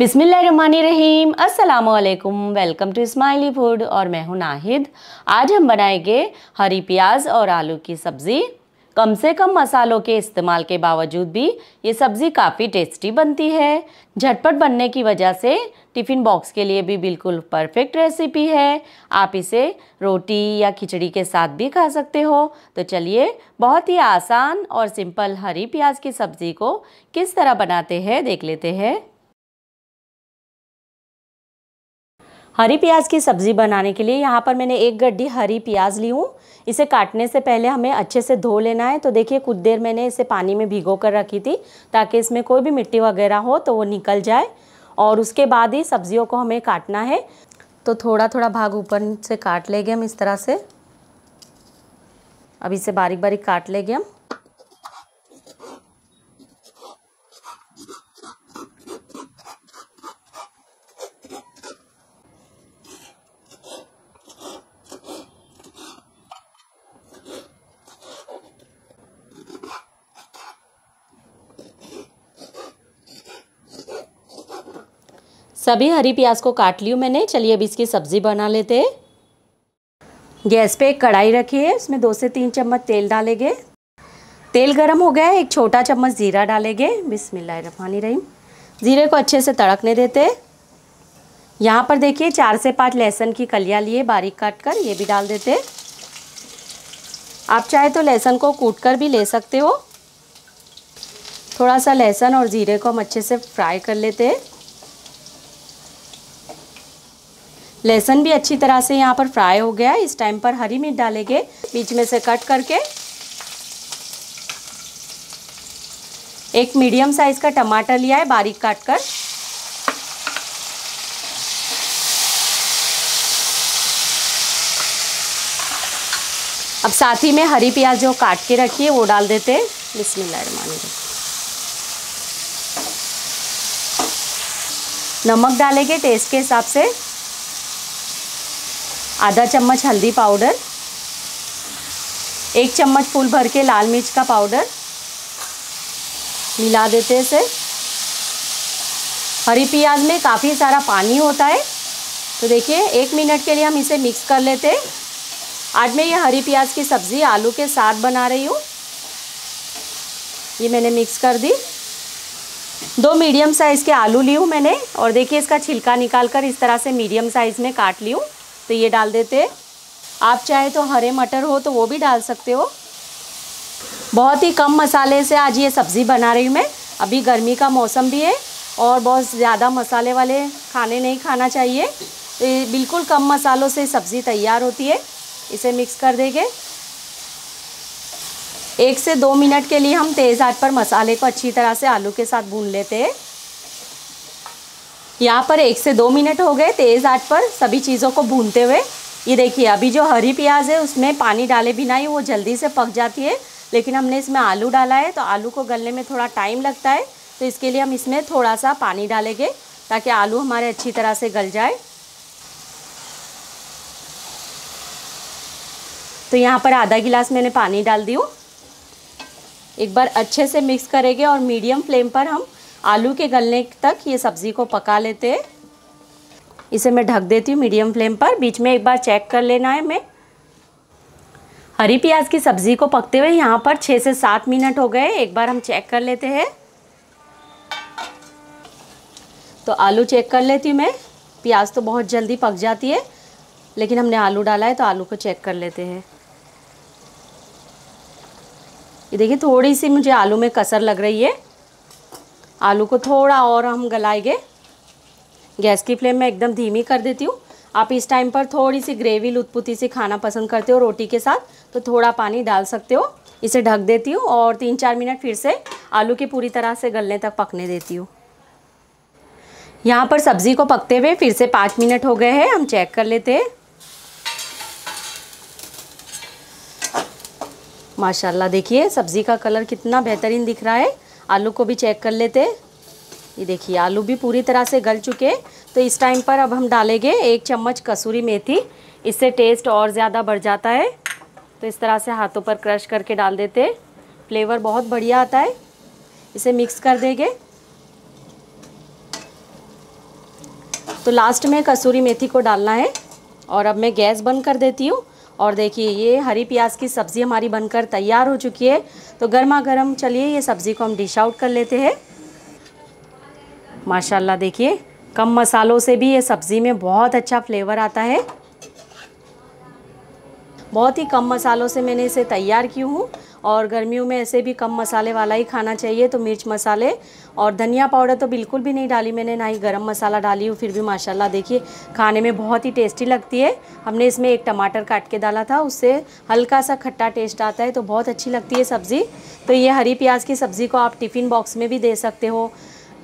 बिसमीम असलकुम welcome to smiley food. और मैं हूँ नाहिद। आज हम बनाएँगे हरी प्याज और आलू की सब्ज़ी। कम से कम मसालों के इस्तेमाल के बावजूद भी ये सब्ज़ी काफ़ी टेस्टी बनती है। झटपट बनने की वजह से टिफ़िन बॉक्स के लिए भी बिल्कुल परफेक्ट रेसिपी है। आप इसे रोटी या खिचड़ी के साथ भी खा सकते हो। तो चलिए, बहुत ही आसान और सिंपल हरी प्याज की सब्ज़ी को किस तरह बनाते हैं, देख लेते हैं। हरी प्याज की सब्ज़ी बनाने के लिए यहाँ पर मैंने एक गड्ढी हरी प्याज ली हूँ। इसे काटने से पहले हमें अच्छे से धो लेना है। तो देखिए, कुछ देर मैंने इसे पानी में भिगो कर रखी थी ताकि इसमें कोई भी मिट्टी वगैरह हो तो वो निकल जाए और उसके बाद ही सब्जियों को हमें काटना है। तो थोड़ा थोड़ा भाग ऊपर से काट लेंगे हम इस तरह से। अब इसे बारीक बारीक काट लेंगे हम। सभी हरी प्याज को काट लियो मैंने। चलिए अब इसकी सब्ज़ी बना लेते हैं। गैस पे एक कढ़ाई रखी है, उसमें दो से तीन चम्मच तेल डालेंगे। तेल गरम हो गया है, एक छोटा चम्मच ज़ीरा डालेंगे। रहीम। ज़ीरे को अच्छे से तड़कने देते यहाँ पर देखिए, चार से पाँच लहसुन की कलियाँ लिए बारीक काट कर ये भी डाल देते आप चाहे तो लहसुन को कूट कर भी ले सकते हो। थोड़ा सा लहसुन और ज़ीरे को हम अच्छे से फ्राई कर लेते हैं। लहसुन भी अच्छी तरह से यहाँ पर फ्राई हो गया इस टाइम पर हरी मिर्च डालेंगे। बीच में से कट करके एक मीडियम साइज़ का टमाटर लिया है, बारीक काट कर। अब साथ ही में हरी प्याज जो काट के रखी है, वो डाल देते हैं। नमक डालेंगे टेस्ट के हिसाब से। आधा चम्मच हल्दी पाउडर, एक चम्मच फूल भर के लाल मिर्च का पाउडर, मिला देते हैं इसे। हरी प्याज में काफ़ी सारा पानी होता है। तो देखिए, एक मिनट के लिए हम इसे मिक्स कर लेते हैं। आज मैं ये हरी प्याज की सब्ज़ी आलू के साथ बना रही हूँ। ये मैंने मिक्स कर दी। दो मीडियम साइज़ के आलू ली हूँ मैंने और देखिए इसका छिलका निकाल कर इस तरह से मीडियम साइज़ में काट ली हूँ। तो ये डाल देते आप चाहे तो हरे मटर हो तो वो भी डाल सकते हो। बहुत ही कम मसाले से आज ये सब्ज़ी बना रही हूँ मैं। अभी गर्मी का मौसम भी है और बहुत ज़्यादा मसाले वाले खाने नहीं खाना चाहिए। तो बिल्कुल कम मसालों से सब्ज़ी तैयार होती है। इसे मिक्स कर देंगे। एक से दो मिनट के लिए हम तेज़ आँच पर मसाले को अच्छी तरह से आलू के साथ भून लेते हैं। यहाँ पर एक से दो मिनट हो गए तेज़ आँच पर सभी चीज़ों को भूनते हुए। ये देखिए, अभी जो हरी प्याज है, उसमें पानी डाले बिना ही वो जल्दी से पक जाती है। लेकिन हमने इसमें आलू डाला है तो आलू को गलने में थोड़ा टाइम लगता है। तो इसके लिए हम इसमें थोड़ा सा पानी डालेंगे, ताकि आलू हमारे अच्छी तरह से गल जाए। तो यहाँ पर आधा गिलास मैंने पानी डाल दी हूँ। एक बार अच्छे से मिक्स करेंगे और मीडियम फ्लेम पर हम आलू के गलने तक ये सब्ज़ी को पका लेते हैं। इसे मैं ढक देती हूँ मीडियम फ्लेम पर। बीच में एक बार चेक कर लेना है मैं हरी प्याज की सब्ज़ी को पकते हुए यहाँ पर छः से सात मिनट हो गए। एक बार हम चेक कर लेते हैं। तो आलू चेक कर लेती हूँ मैं। प्याज तो बहुत जल्दी पक जाती है, लेकिन हमने आलू डाला है तो आलू को चेक कर लेते हैं। ये देखिए, थोड़ी सी मुझे आलू में कसर लग रही है। आलू को थोड़ा और हम गलाएँगे। गैस की फ्लेम में एकदम धीमी कर देती हूँ। आप इस टाइम पर थोड़ी सी ग्रेवी लुतपुती सी खाना पसंद करते हो रोटी के साथ तो थोड़ा पानी डाल सकते हो। इसे ढक देती हूँ और तीन चार मिनट फिर से आलू की पूरी तरह से गलने तक पकने देती हूँ। यहाँ पर सब्ज़ी को पकते हुए फिर से पाँच मिनट हो गए हैं, हम चेक कर लेते हैं। माशाल्लाह, देखिए, सब्ज़ी का कलर कितना बेहतरीन दिख रहा है। आलू को भी चेक कर लेते ये देखिए, आलू भी पूरी तरह से गल चुके तो इस टाइम पर अब हम डालेंगे एक चम्मच कसूरी मेथी। इससे टेस्ट और ज़्यादा बढ़ जाता है। तो इस तरह से हाथों पर क्रश करके डाल देते फ्लेवर बहुत बढ़िया आता है। इसे मिक्स कर देंगे। तो लास्ट में कसूरी मेथी को डालना है। और अब मैं गैस बंद कर देती हूँ। और देखिए, ये हरी प्याज की सब्ज़ी हमारी बनकर तैयार हो चुकी है। तो गर्मा गर्म चलिए, ये सब्ज़ी को हम डिश आउट कर लेते हैं। माशाल्लाह, देखिए, कम मसालों से भी ये सब्ज़ी में बहुत अच्छा फ्लेवर आता है। बहुत ही कम मसालों से मैंने इसे तैयार की हूँ। और गर्मियों में ऐसे भी कम मसाले वाला ही खाना चाहिए तो मिर्च मसाले और धनिया पाउडर तो बिल्कुल भी नहीं डाली मैंने, ना ही गरम मसाला डाली हूँ, फिर भी माशाल्लाह देखिए, खाने में बहुत ही टेस्टी लगती है। हमने इसमें एक टमाटर काट के डाला था, उससे हल्का सा खट्टा टेस्ट आता है तो बहुत अच्छी लगती है सब्ज़ी। तो ये हरी प्याज की सब्ज़ी को आप टिफ़िन बॉक्स में भी दे सकते हो।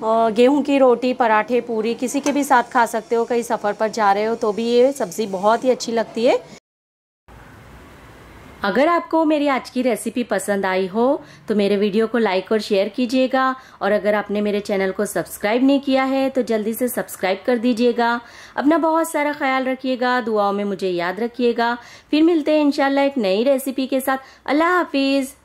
गेहूँ की रोटी, पराठे, पूरी, किसी के भी साथ खा सकते हो, कहीं सफ़र पर जा रहे हो तो भी ये सब्ज़ी बहुत ही अच्छी लगती है। अगर आपको मेरी आज की रेसिपी पसंद आई हो तो मेरे वीडियो को लाइक और शेयर कीजिएगा। और अगर आपने मेरे चैनल को सब्सक्राइब नहीं किया है तो जल्दी से सब्सक्राइब कर दीजिएगा। अपना बहुत सारा ख्याल रखिएगा, दुआओं में मुझे याद रखिएगा। फिर मिलते हैं इंशाल्लाह एक नई रेसिपी के साथ। अल्लाह हाफिज़।